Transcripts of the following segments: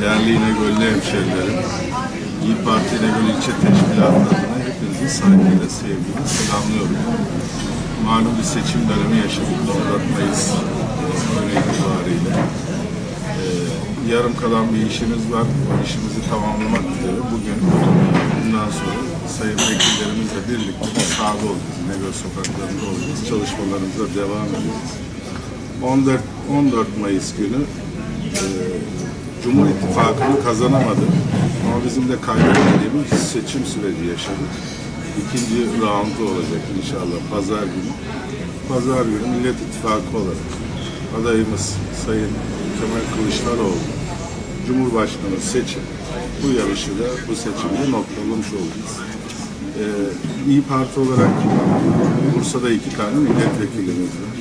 değerli İnegöl'lü hemşerilerim, İyi Parti İnegöl ilçe teşkilatlarına hepinizi saygıyla, sevgiyle selamlıyorum. Malum bir seçim dönemi yaşadık 14 Mayıs günü itibariyle. Ee, yarım kalan bir işimiz var. O işimizi tamamlamak üzere bugün bundan sonra sayın vekillerimizle birlikte de sahada olacağız. İnegöl sokaklarında olacağız. Çalışmalarımıza devam edeceğiz. 14, 14 Mayıs günü e, Cumhur İttifakı'nı kazanamadık. Ama bizim de kaybetmediğimiz seçim süreci yaşadık. İkinci roundu olacak inşallah pazar günü. Pazar günü Millet İttifakı olarak adayımız Sayın Kemal Kılıçdaroğlu Cumhurbaşkanı seçim bu yarışı da bu seçimde noktalamış olacağız. Ee, İyi Parti olarak Bursa'da iki tane milletvekilimiz var.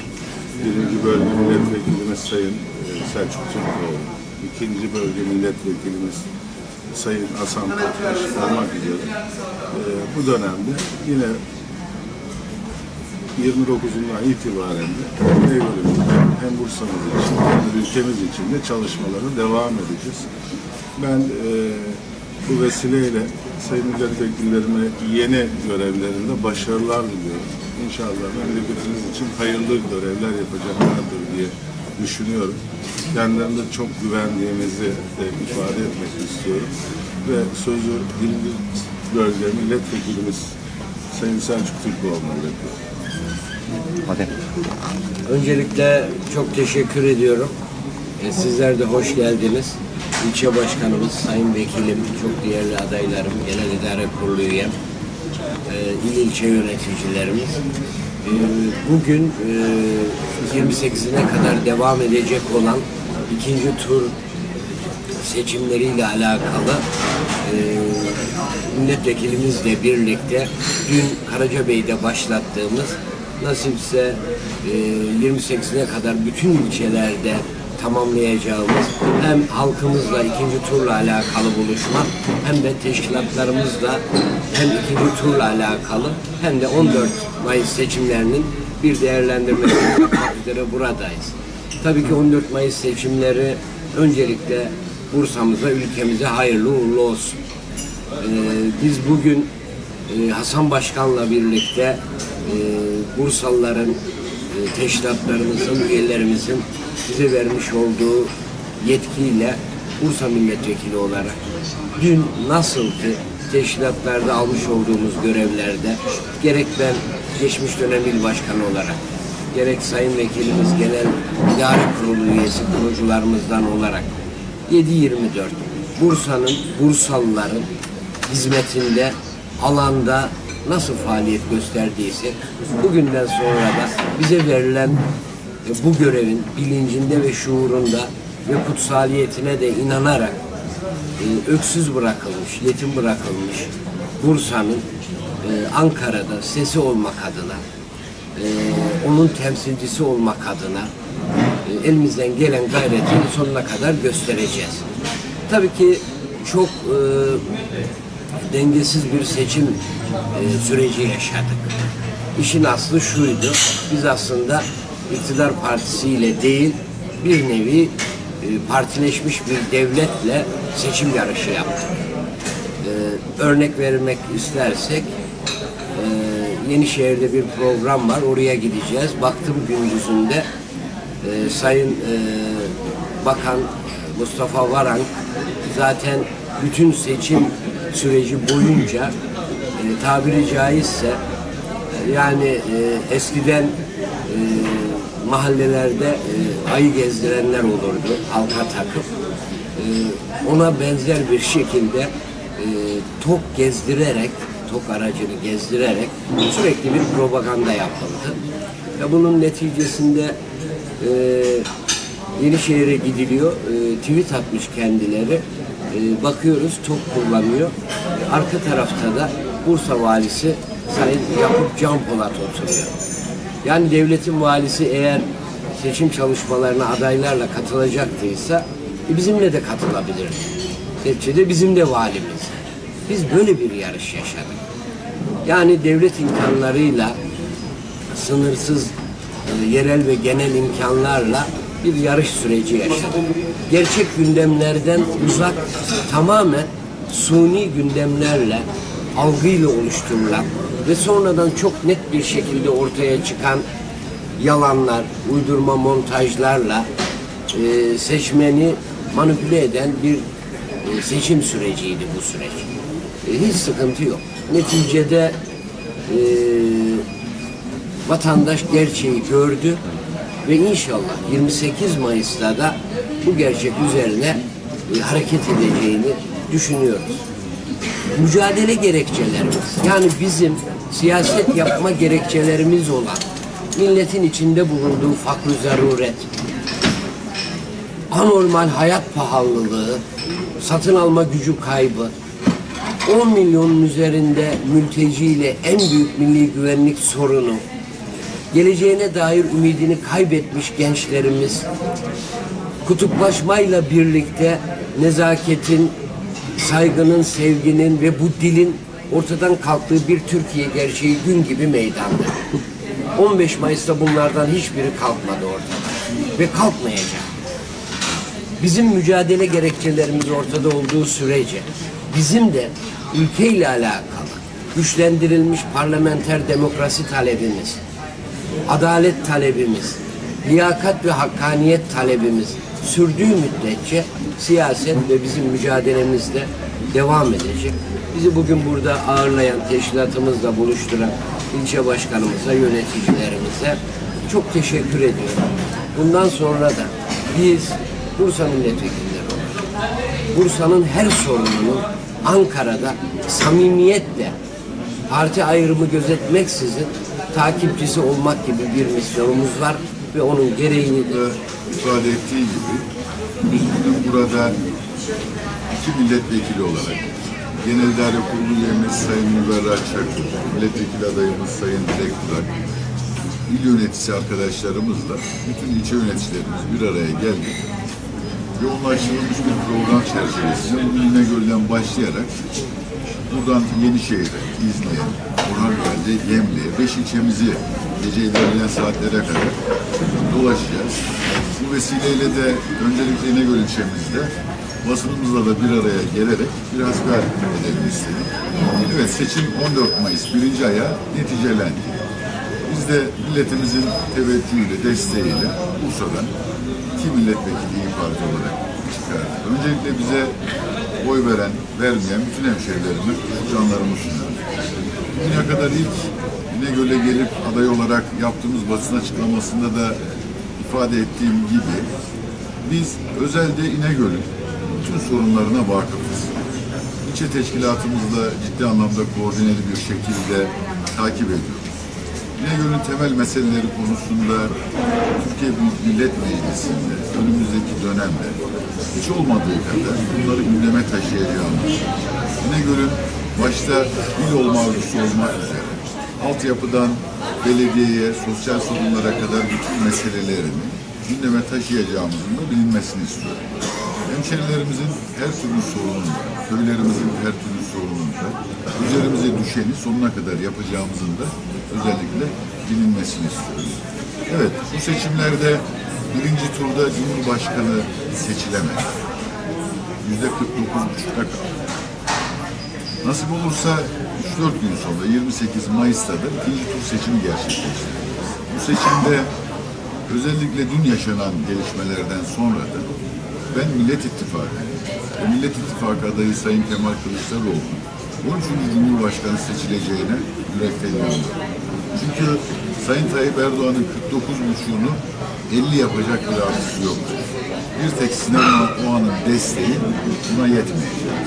Birinci bölge milletvekilimiz Sayın e, Selçuk Türkoğlu. İkinci bölge milletvekilimiz Sayın Hasan Kutbaş olmak üzere. Ee, bu dönemde yine 29'undan itibaren de Eylül'ümüzde hem Bursa'mız için hem ülkemiz için de çalışmalara devam edeceğiz. Ben e, bu vesileyle Sayın Milletvekillerime yeni görevlerinde başarılar diliyorum. İnşallah memleketimiz için hayırlı görevler yapacaklardır diye düşünüyorum. Kendilerine çok güvendiğimizi de ifade etmek istiyorum. Ve sözü birinci bölge milletvekilimiz Sayın Selçuk Türkoğlu'na bırakıyorum. Hadi. Öncelikle çok teşekkür ediyorum. E, sizler de hoş geldiniz. İlçe başkanımız, sayın vekilim, çok değerli adaylarım, genel idare kurulu üyem, e, il ilçe yöneticilerimiz. E, bugün e, 28'ine kadar devam edecek olan ikinci tur seçimleriyle alakalı e, milletvekilimizle birlikte dün Karacabey'de başlattığımız nasipse e, 28'ine kadar bütün ilçelerde tamamlayacağımız hem halkımızla ikinci turla alakalı buluşma hem de teşkilatlarımızla hem ikinci turla alakalı hem de 14 Mayıs seçimlerinin bir değerlendirmesi yapmak üzere buradayız. Tabii ki 14 Mayıs seçimleri öncelikle Bursa'mıza, ülkemize hayırlı uğurlu olsun. Ee, biz bugün e, Hasan Başkan'la birlikte e, Bursalıların, e, teşkilatlarımızın, üyelerimizin bize vermiş olduğu yetkiyle Bursa milletvekili olarak dün nasıl ki teşkilatlarda almış olduğumuz görevlerde? Gerek ben geçmiş dönem il başkanı olarak gerek sayın vekilimiz genel idare kurulu üyesi kurucularımızdan olarak 7-24 Bursa'nın, Bursalıların hizmetinde, alanda nasıl faaliyet gösterdiyse bugünden sonra da bize verilen bu görevin bilincinde ve şuurunda ve kutsaliyetine de inanarak e, öksüz bırakılmış, yetim bırakılmış Bursa'nın e, Ankara'da sesi olmak adına, e, onun temsilcisi olmak adına e, elimizden gelen gayreti sonuna kadar göstereceğiz. Tabii ki çok e, dengesiz bir seçim e, süreci yaşadık. İşin aslı şuydu, biz aslında iktidar partisiyle değil, bir nevi e, partileşmiş bir devletle seçim yarışı yaptık. E, örnek vermek istersek, e, Yenişehir'de bir program var, oraya gideceğiz. Baktım gündüzünde Sayın Bakan Mustafa Varank zaten bütün seçim süreci boyunca tabiri caizse yani e, eskiden e, mahallelerde e, ayı gezdirenler olurdu halka takıp e, ona benzer bir şekilde e, tok gezdirerek tok aracını gezdirerek sürekli bir propaganda yapıldı. Ve bunun neticesinde e, Yenişehir'e gidiliyor. E, tweet atmış kendileri. E, bakıyoruz top kullanıyor. E, arka tarafta da Bursa valisi Sayın Yakup Can Polat oturuyor. Yani devletin valisi eğer seçim çalışmalarına adaylarla katılacaktıysa e, bizimle de katılabilir. Neticede bizim de valimiz. Biz böyle bir yarış yaşadık. Yani devlet imkanlarıyla sınırsız e, yerel ve genel imkanlarla bir yarış süreci yaşadık. Gerçek gündemlerden uzak, tamamen suni gündemlerle, algıyla oluşturulan ve sonradan çok net bir şekilde ortaya çıkan yalanlar, uydurma montajlarla e, seçmeni manipüle eden bir e, seçim süreciydi bu süreç. E, hiç sıkıntı yok. Neticede e, vatandaş gerçeği gördü ve inşallah 28 Mayıs'ta da bu gerçek üzerine e, hareket edeceğini düşünüyoruz. Mücadele gerekçelerimiz, yani bizim siyaset yapma gerekçelerimiz olan milletin içinde bulunduğu fakr zaruret, anormal hayat pahalılığı, satın alma gücü kaybı, 10 milyonun üzerinde mülteciyle en büyük milli güvenlik sorunu, geleceğine dair ümidini kaybetmiş gençlerimiz, kutuplaşmayla birlikte nezaketin, saygının, sevginin ve bu dilin ortadan kalktığı bir Türkiye gerçeği gün gibi meydanda. 15 Mayıs'ta bunlardan hiçbiri kalkmadı ortada ve kalkmayacak. Bizim mücadele gerekçelerimiz ortada olduğu sürece bizim de ülkeyle alakalı güçlendirilmiş parlamenter demokrasi talebimiz, adalet talebimiz, liyakat ve hakkaniyet talebimiz sürdüğü müddetçe siyaset ve bizim mücadelemiz de devam edecek. Bizi bugün burada ağırlayan, teşkilatımızla buluşturan ilçe başkanımıza, yöneticilerimize çok teşekkür ediyorum. Bundan sonra da biz Bursa milletvekilleri Bursa'nın her sorununu Ankara'da samimiyetle parti ayrımı gözetmeksizin takipçisi olmak gibi bir misyonumuz var ve onun gereğini de ifade ettiği gibi burada iki milletvekili olarak Genel İdare Kurulu üyemiz Sayın Müberra Çakır, milletvekili adayımız Sayın Dilek Durak, il yöneticisi arkadaşlarımızla bütün ilçe yöneticilerimiz bir araya geldik. Yoğunlaştırılmış bir program çerçevesinde bugün İnegöl'den başlayarak buradan Yenişehir'e, İzni'ye, Orhangazi, Gemli'ye, beş ilçemizi gece ilerleyen saatlere kadar dolaşacağız. Bu vesileyle de öncelikle İnegöl ilçemizde basınımızla da bir araya gelerek bir hasbihal edelim istedik. Evet seçim 14 Mayıs birinci aya neticelendi. Biz de milletimizin teveccühüyle, desteğiyle Bursa'dan iki milletvekili Parti olarak çıkardık. Öncelikle bize oy veren, vermeyen bütün hemşehrilerime canlarımı sunuyorum. Kadar ilk İnegöl'e gelip aday olarak yaptığımız basın açıklamasında da ifade ettiğim gibi biz özelde İnegöl'ün bütün sorunlarına vakıfız. İlçe teşkilatımızla ciddi anlamda koordineli bir şekilde takip ediyoruz. İnegöl'ün temel meseleleri konusunda Türkiye Büyük Millet Meclisi'nde önümüzdeki dönemde hiç olmadığı kadar bunları gündeme taşıyacağımız, İnegöl'ün başta il olma arzusu olmak üzere altyapıdan belediyeye, sosyal sorunlara kadar bütün meselelerini gündeme taşıyacağımızın da bilinmesini istiyorum. Hemşerilerimizin her türlü sorununda, köylerimizin her türlü sorununda üzerimize düşeni sonuna kadar yapacağımızın da özellikle bilinmesini istiyoruz. Evet, bu seçimlerde birinci turda Cumhurbaşkanı seçilemedi. Yüzde 49,5'ta kaldı. Nasip olursa 3-4 gün sonra 28 Mayıs'ta da ikinci tur seçimi gerçekleştireceğiz. Bu seçimde özellikle dün yaşanan gelişmelerden sonra da ben Millet İttifakı ve Millet İttifakı adayı Sayın Kemal Kılıçdaroğlu 13. Cumhurbaşkanı seçileceğine yürekten inanıyorum. Çünkü Sayın Tayyip Erdoğan'ın 49,5'unu 50 yapacak bir artısı yok. Bir tek sinema o anın desteği buna yetmeyecek.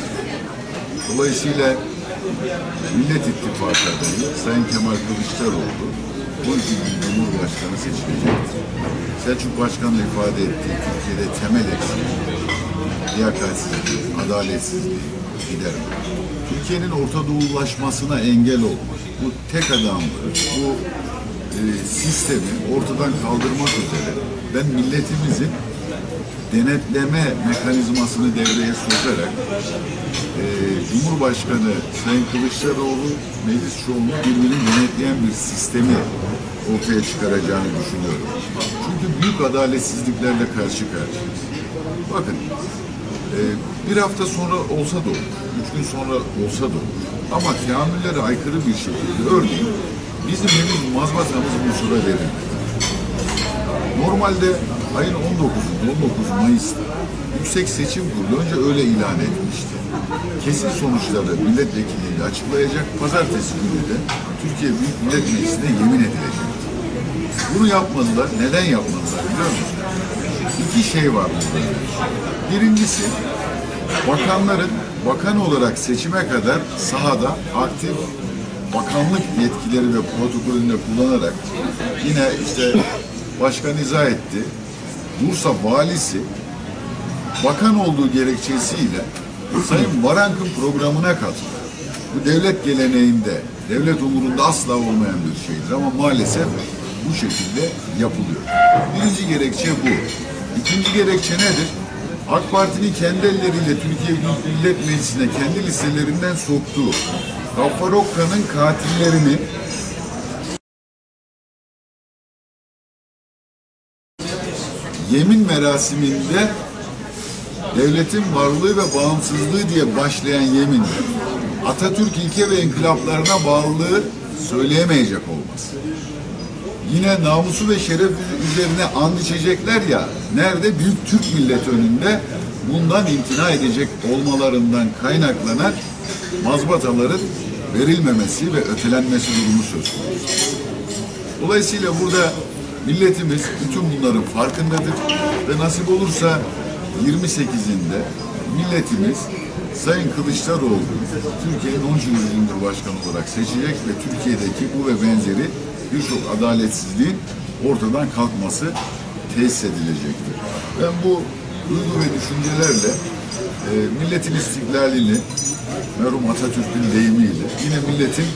Dolayısıyla Millet İttifakı adayı Sayın Kemal Kılıçdaroğlu bu ülkenin Cumhurbaşkanı seçilecektir. Selçuk Başkan ifade ettiği Türkiye'de temel eksik, liyakatsizlik, adaletsizlik gidermek. Türkiye'nin Orta Doğulaşmasına engel olmak, bu tek adamlığı, bu e, sistemi ortadan kaldırmak üzere ben milletimizin denetleme mekanizmasını devreye sokarak e, Cumhurbaşkanı Sayın Kılıçdaroğlu meclis çoğunluğu birbirini denetleyen bir sistemi ortaya çıkaracağını düşünüyorum. Çünkü büyük adaletsizliklerle karşı karşıyayız. Bakın, bir hafta sonra olsa da olur, üç gün sonra olsa da olur. Ama teamüllere aykırı bir şekilde, örneğin bizim henüz mazbatamız Mısır'a verilmedi. Normalde ayın 19'unda, 19 Mayıs'ta Yüksek Seçim Kurulu önce öyle ilan etmişti. Kesin sonuçları milletvekiliyle açıklayacak, pazartesi günü de Türkiye Büyük Millet Meclisi'ne yemin edilecek. Bunu yapmadılar. Neden yapmadılar biliyor musunuz? İki şey var burada. Birincisi, bakanların bakan olarak seçime kadar sahada aktif bakanlık yetkileri ve protokolünde kullanarak yine işte başkan izah etti. Bursa valisi bakan olduğu gerekçesiyle Sayın Varank'ın programına katılıyor. Bu devlet geleneğinde, devlet umurunda asla olmayan bir şeydir ama maalesef bu şekilde yapılıyor. Birinci gerekçe bu. İkinci gerekçe nedir? AK Parti'nin kendi elleriyle Türkiye Büyük Millet Meclisi'ne kendi listelerinden soktuğu Gaffar Okka'nın katillerini yemin merasiminde devletin varlığı ve bağımsızlığı diye başlayan yemin Atatürk ilke ve inkılaplarına bağlılığı söyleyemeyecek olması. Yine namusu ve şeref üzerine and içecekler ya, nerede? Büyük Türk milleti önünde bundan imtina edecek olmalarından kaynaklanan mazbataların verilmemesi ve ötelenmesi durumu söz konusu. Dolayısıyla burada milletimiz bütün bunların farkındadır ve nasip olursa 28'inde milletimiz Sayın Kılıçdaroğlu Türkiye'nin 10. Cumhurbaşkanı olarak seçecek ve Türkiye'deki bu ve benzeri birçok adaletsizliğin ortadan kalkması tesis edilecektir. Ben bu duygu ve düşüncelerle e, milletin istiklalini merhum Atatürk'ün deyimiyle yine milletin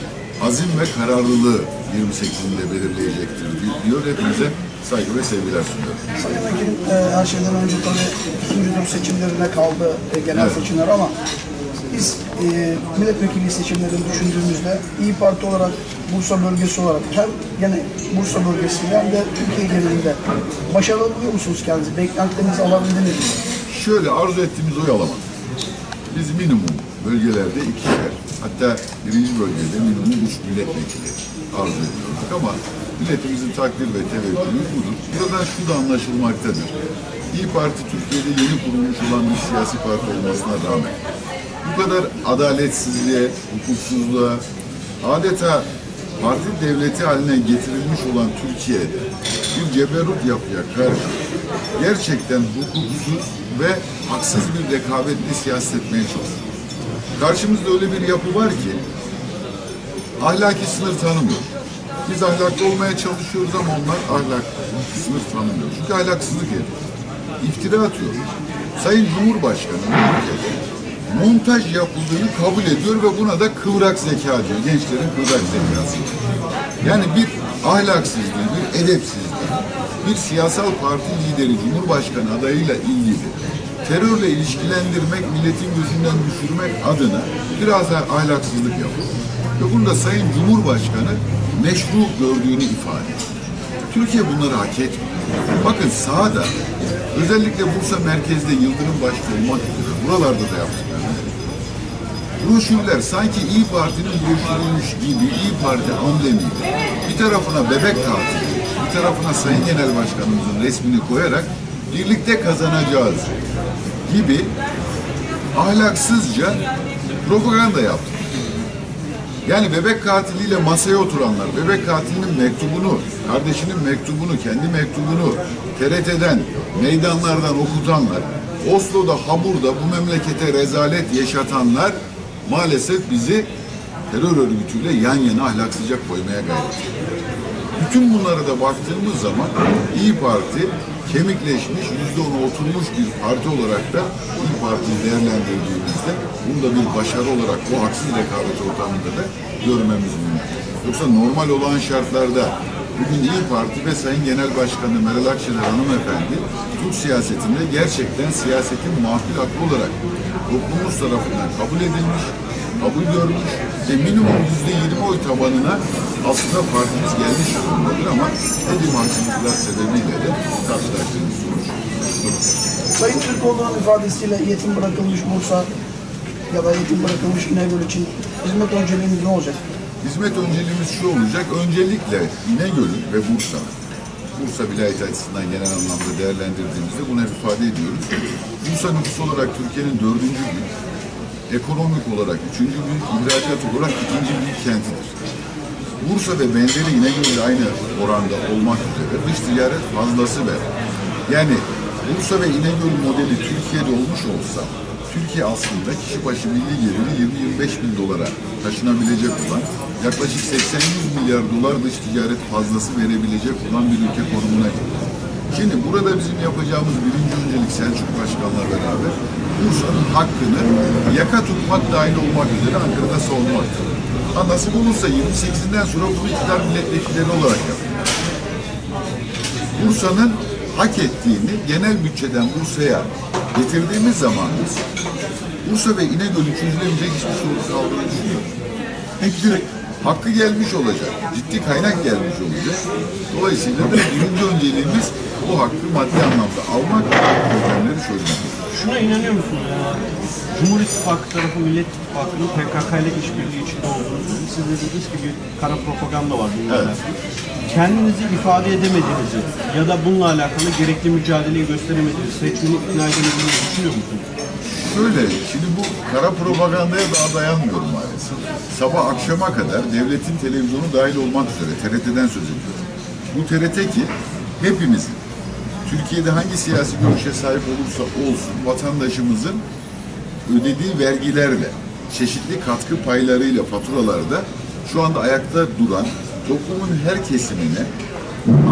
azim ve kararlılığı 28'inde belirleyecektir diyor. Hepinize saygı ve sevgiler sunuyorum. Sayın Vekilim, e, her şeyden önce tabii ikinci tur seçimlerine kaldı e, genel Evet. seçimler ama biz e, milletvekili seçimlerini düşündüğümüzde İyi Parti olarak Bursa bölgesi olarak hem gene Bursa bölgesinde hem de Türkiye genelinde başarılı buluyor musunuz kendinizi? Beklentilerinizi alabildiniz mi? Şöyle arzu ettiğimiz oy alamadık. Biz minimum bölgelerde ikişer, hatta birinci bölgede minimum üç milletvekili arzu ediyorduk ama milletimizin takdir ve teveccühü budur. Buradan şu da anlaşılmaktadır. İyi Parti Türkiye'de yeni kurulmuş olan bir siyasi parti olmasına rağmen bu kadar adaletsizliğe, hukuksuzluğa, adeta parti devleti haline getirilmiş olan Türkiye'de bir ceberut yapıya karşı gerçekten hukuksuz ve haksız bir rekabetle siyaset etmeye çalışıyor. Karşımızda öyle bir yapı var ki ahlaki sınır tanımıyor. Biz ahlaklı olmaya çalışıyoruz ama onlar ahlak sınır tanımıyor. Çünkü ahlaksızlık ediyor. İftira atıyor. Sayın Cumhurbaşkanı montaj yapıldığını kabul ediyor ve buna da kıvrak zeka diyor. Gençlerin kıvrak zekası. Yani bir ahlaksızlığı, bir edepsizliği, bir siyasal parti lideri Cumhurbaşkanı adayıyla ilgili terörle ilişkilendirmek, milletin gözünden düşürmek adına biraz daha ahlaksızlık yapıyor. Ve bunu da Sayın Cumhurbaşkanı meşru gördüğünü ifade ediyor. Türkiye bunları hak etmiyor. Bakın sahada özellikle Bursa merkezde Yıldırım başta olmak üzere buralarda da yaptıkları broşürler sanki İyi Parti'nin broşürüymüş gibi İyi Parti amblemiyle bir tarafına bebek tatili, bir tarafına Sayın Genel Başkanımızın resmini koyarak birlikte kazanacağız gibi ahlaksızca propaganda yaptı. Yani bebek katiliyle masaya oturanlar, bebek katilinin mektubunu, kardeşinin mektubunu, kendi mektubunu TRT'den, meydanlardan okutanlar, Oslo'da, Habur'da bu memlekete rezalet yaşatanlar maalesef bizi terör örgütüyle yan yana ahlaksızca koymaya gayret. Bütün bunlara da baktığımız zaman İyi Parti kemikleşmiş, yüzde ona oturmuş bir parti olarak da İyi Parti'yi değerlendirdiğimizde bunu da bir başarı olarak bu haksız rekabet ortamında da görmemiz mümkün. Yoksa normal olan şartlarda bugün İyi Parti ve Sayın Genel Başkanı Meral Akşener hanımefendi Türk siyasetinde gerçekten siyasetin mahfil hakkı olarak toplumumuz tarafından kabul edilmiş, kabul görmüş ve minimum yüzde yirmi oy tabanına aslında partimiz gelmiş durumdadır ama dediğim haksızlıklar sebebiyle de karşılaştığımız sonuç. Sayın Türkoğlu'nun ifadesiyle yetim bırakılmış Bursa ya da yetim bırakılmış İnegöl için hizmet önceliğimiz ne olacak? Hizmet önceliğimiz şu olacak. Öncelikle İnegöl ve Bursa. Bursa vilayeti açısından genel anlamda değerlendirdiğimizde bunu hep ifade ediyoruz. Bursa nüfus olarak Türkiye'nin dördüncü büyük, ekonomik olarak üçüncü büyük, ihracat olarak ikinci büyük kentidir. Bursa ve benzeri İnegöl ile aynı oranda olmak üzere dış ticaret fazlası ver. Yani Bursa ve İnegöl modeli Türkiye'de olmuş olsa Türkiye aslında kişi başı milli geliri 20-25 bin dolara taşınabilecek olan yaklaşık 80-100 milyar dolar dış ticaret fazlası verebilecek olan bir ülke konumuna gelir. Şimdi burada bizim yapacağımız birinci öncelik Selçuk Başkan'la beraber Bursa'nın hakkını yaka tutmak dahil olmak üzere Ankara'da savunmaktır. Ha nasip olursa 28'inden sonra bu iktidar milletvekilleri olarak yapacağız. Bursa'nın hak ettiğini genel bütçeden Bursa'ya getirdiğimiz zaman Bursa ve İnegöl'ün çözülemeyecek hiçbir sorun kaldığını düşünüyoruz. Peki hakkı gelmiş olacak, ciddi kaynak gelmiş olacak. Dolayısıyla da birinci önceliğimiz bu hakkı maddi anlamda almak, problemleri çözmek. Şuna inanıyor musunuz? Yani Cumhur İttifakı tarafı Millet İttifakı'nın PKK ile işbirliği içinde olduğunu, siz de dediğiniz gibi kara propaganda var Evet. Kendinizi ifade edemediğinizi ya da bununla alakalı gerekli mücadeleyi gösteremediğinizi, seçmeni ikna edemediğinizi düşünüyor musunuz? Şöyle, şimdi bu kara propagandaya daha dayanmıyorum maalesef. Sabah akşama kadar devletin televizyonu dahil olmak üzere TRT'den söz ediyorum. Bu TRT ki hepimizin, Türkiye'de hangi siyasi görüşe sahip olursa olsun vatandaşımızın ödediği vergilerle, çeşitli katkı paylarıyla faturalarda şu anda ayakta duran toplumun her kesimine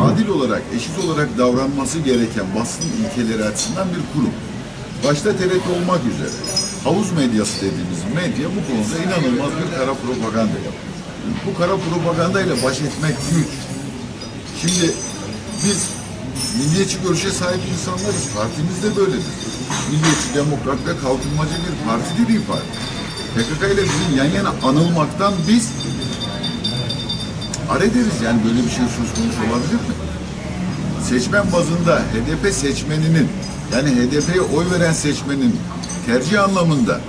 adil olarak, eşit olarak davranması gereken basın ilkeleri açısından bir kurum. Başta TRT olmak üzere havuz medyası dediğimiz medya bu konuda inanılmaz bir kara propaganda yapıyor. Bu kara propagandayla baş etmek güç. Şimdi biz milliyetçi görüşe sahip insanlarız. Partimiz de böyledir. Milliyetçi, demokrat ve kalkınmacı bir partidir İYİ Parti. PKK ile bizim yan yana anılmaktan biz ar ederiz. Yani böyle bir şey söz konusu olabilir mi? Seçmen bazında HDP seçmeninin yani HDP'ye oy veren seçmenin tercih anlamında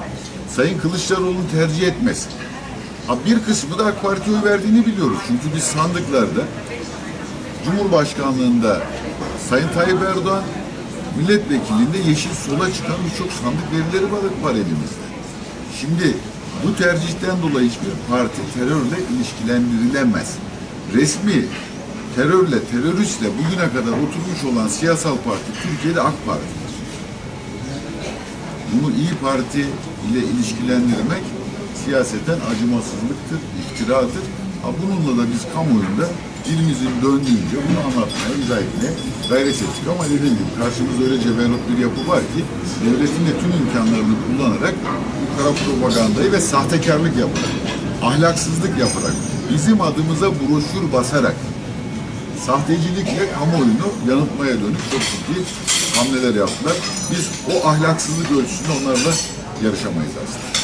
Sayın Kılıçdaroğlu'nu tercih etmesi. Bir kısmı da AK Parti'ye oy verdiğini biliyoruz. Çünkü biz sandıklarda Cumhurbaşkanlığında Sayın Tayyip Erdoğan milletvekilliğinde yeşil sola çıkan birçok sandık verileri var elimizde. Şimdi bu tercihten dolayı hiçbir parti terörle ilişkilendirilemez. Resmi terörle, teröristle bugüne kadar oturmuş olan siyasal parti Türkiye'de AK Parti'dir. Bunu İyi Parti ile ilişkilendirmek siyaseten acımasızlıktır, iftiradır. Ha bununla da biz kamuoyunda dilimizin döndüğünce bunu anlatmaya, izah etmeye gayret ettik. Ama dediğim gibi karşımızda öyle ceberut bir yapı var ki devletin de tüm imkanlarını kullanarak bu kara propagandayı ve sahtekarlık yaparak, ahlaksızlık yaparak, bizim adımıza broşür basarak, sahtecilikle kamuoyunu yanıltmaya dönük çok ciddi hamleler yaptılar. Biz o ahlaksızlık ölçüsünde onlarla yarışamayız aslında.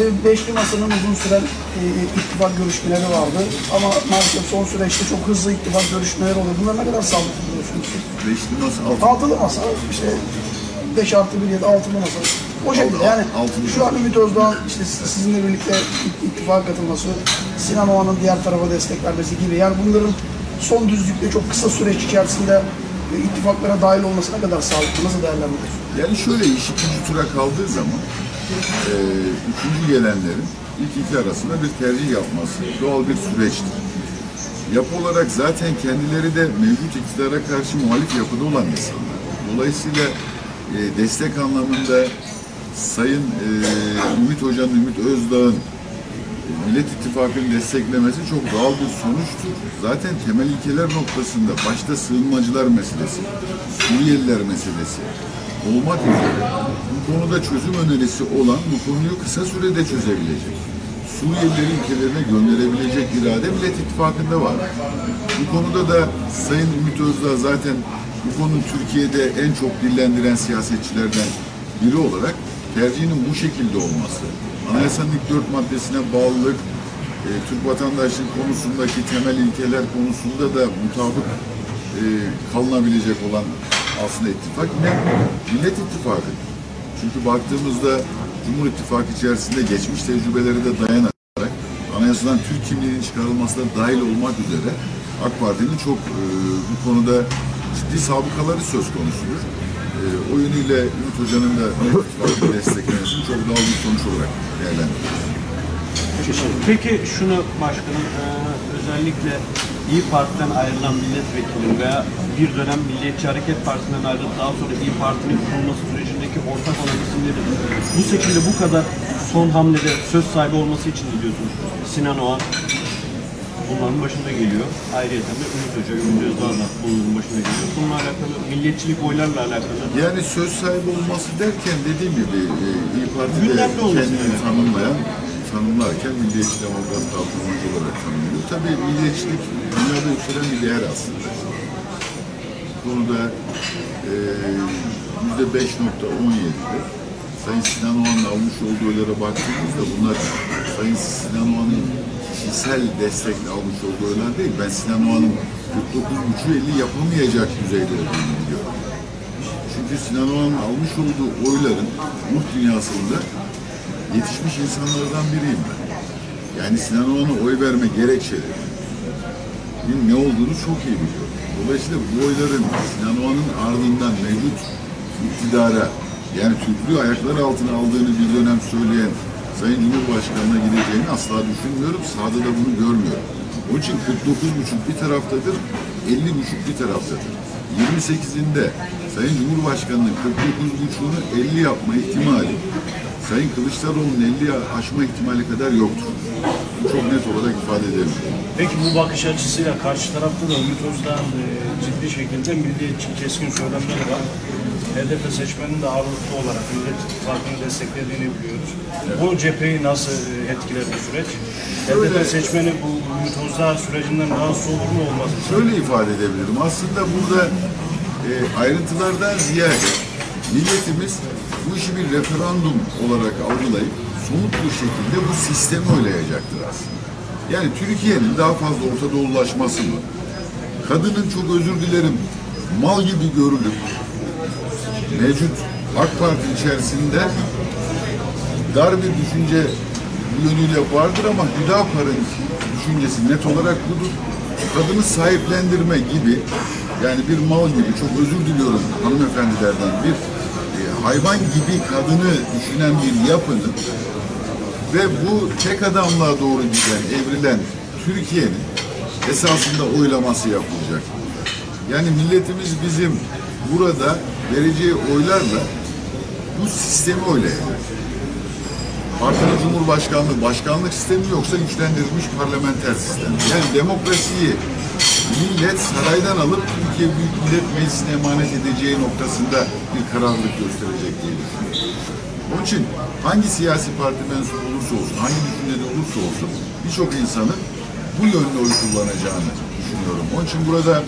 E, Beşli Masa'nın uzun süren e, ittifak görüşmeleri vardı. Ama maalesef son süreçte çok hızlı ittifak görüşmeleri oluyor. Bunlar ne kadar sağlıklı buluyorsunuz? Beşli nasıl altı? Altılı masa, işte 5 artı 1 ya da altılı masa. O şekilde yani altılı. şu an Ümit Özdağ'ın işte sizinle birlikte it- ittifaka katılması, Sinan Oğan'ın diğer tarafa destek vermesi gibi. Yani bunların son düzlükte çok kısa süreç içerisinde e, ittifaklara dahil olması ne kadar sağlıklı, nasıl değerlendiriyorsunuz? Yani şöyle iş ikinci tura kaldığı zaman e, üçüncü gelenlerin ilk iki arasında bir tercih yapması doğal bir süreçtir. Yapı olarak zaten kendileri de mevcut iktidara karşı muhalif yapıda olan insanlar. Dolayısıyla e, destek anlamında Sayın e, Ümit Hoca'nın, Ümit Özdağ'ın Millet İttifakı'nı desteklemesi çok doğal bir sonuçtur. Zaten temel ilkeler noktasında başta sığınmacılar meselesi, Suriyeliler meselesi olmak üzere bu konuda çözüm önerisi olan bu konuyu kısa sürede çözebilecek. Suriyelileri ülkelerine gönderebilecek irade Millet İttifakı'nda var. Bu konuda da Sayın Ümit Özdağ zaten bu konu Türkiye'de en çok dillendiren siyasetçilerden biri olarak tercihinin bu şekilde olması, anayasanın ilk dört maddesine bağlılık, e, Türk vatandaşlığı konusundaki temel ilkeler konusunda da mutabık e, kalınabilecek olan aslında ittifak ne? Millet İttifakı. Çünkü baktığımızda Cumhur İttifakı içerisinde geçmiş tecrübeleri de dayanarak anayasadan Türk kimliğinin çıkarılmasına dahil olmak üzere AK Parti'nin çok e, bu konuda ciddi sabıkaları söz konusudur. E, o yönüyle Ümit Hoca'nın da desteklemesini çok daha bir sonuç olarak değerlendiriyoruz. Peki şunu başkanım, e, özellikle İyi Parti'den ayrılan milletvekili veya bir dönem Milliyetçi Hareket Partisi'nden ayrılıp daha sonra İyi Parti'nin kurulması sürecindeki ortak olan isimlerin bu seçimde bu kadar son hamlede söz sahibi olması için ne diyorsunuz? Sinan Oğan bunların başında geliyor. Ayrıca de Ümit Hoca, Ümit Özdağ'la bunların başında geliyor. Bununla alakalı, milliyetçilik oylarla alakalı Yani söz sahibi olması derken dediğim gibi e, İyi Parti'de Gündemde olması kendini yani. tanımlayan tanımlarken Milliyetçi Demokrat Kalkınmacı olarak tanımlıyor. Tabii milliyetçilik dünyada yükselen bir değer aslında. Bu konuda e, yüzde beş nokta on yedide Sayın Sinan Oğan'ın almış olduğu oylara baktığımızda bunlar Sayın Sinan Oğan'ın kişisel destekle almış olduğu oylar değil. Ben Sinan Oğan'ın 49.5'u 50 yapamayacak düzeyde olduğunu biliyorum. Çünkü Sinan almış olduğu oyların ruh dünyasında yetişmiş insanlardan biriyim ben. Yani Sinan oy verme gerekçeleri ne olduğunu çok iyi biliyorum. Dolayısıyla bu oyların Sinan ardından mevcut iktidara yani Türklüğü ayaklar altına aldığını bir dönem söyleyen Sayın Cumhurbaşkanı'na gideceğini asla düşünmüyorum. Sahada da bunu görmüyorum. Onun için 49,5 bir taraftadır, 50,5 bir taraftadır. 28'inde Sayın Cumhurbaşkanı'nın 49,5'unu 50 yapma ihtimali Sayın Kılıçdaroğlu'nun 50 aşma ihtimali kadar yoktur. Bunu çok net olarak ifade edebilirim. Peki bu bakış açısıyla karşı tarafta da Ümit Özdağ'ın e, ciddi şekilde milliyetçi keskin söylemleri var. HDP seçmenin de ağırlıklı olarak Millet İttifakı'nı desteklediğini biliyoruz. Bu cepheyi nasıl e, etkiler bu süreç? HDP seçmeni bu Ümit Özdağ sürecinden rahatsız olur mu olmaz mı? Şöyle ifade edebilirim. Aslında burada e, ayrıntılardan ziyade milletimiz bu işi bir referandum olarak algılayıp somut bir şekilde bu sistemi oylayacaktır aslında. Yani Türkiye'nin daha fazla Orta Doğulaşması mı? Kadının çok özür dilerim mal gibi görülüp mevcut AK Parti içerisinde dar bir düşünce yönüyle vardır ama Hüdapar'ın düşüncesi net olarak budur. Kadını sahiplendirme gibi yani bir mal gibi çok özür diliyorum hanımefendilerden bir e, hayvan gibi kadını düşünen bir yapının ve bu tek adamlığa doğru giden, evrilen Türkiye'nin esasında oylaması yapılacak. Yani milletimiz bizim burada vereceği oylarla bu sistemi oylayacak. Partili Cumhurbaşkanlığı başkanlık sistemi yoksa güçlendirilmiş parlamenter sistem. Yani demokrasiyi millet saraydan alıp Türkiye Büyük Millet Meclisi'ne emanet edeceği noktasında bir kararlılık gösterecek diye düşünüyorum. Onun için hangi siyasi parti mensubu olursa olsun, hangi düşüncede olursa olsun birçok insanın bu yönde oy kullanacağını düşünüyorum. Onun için burada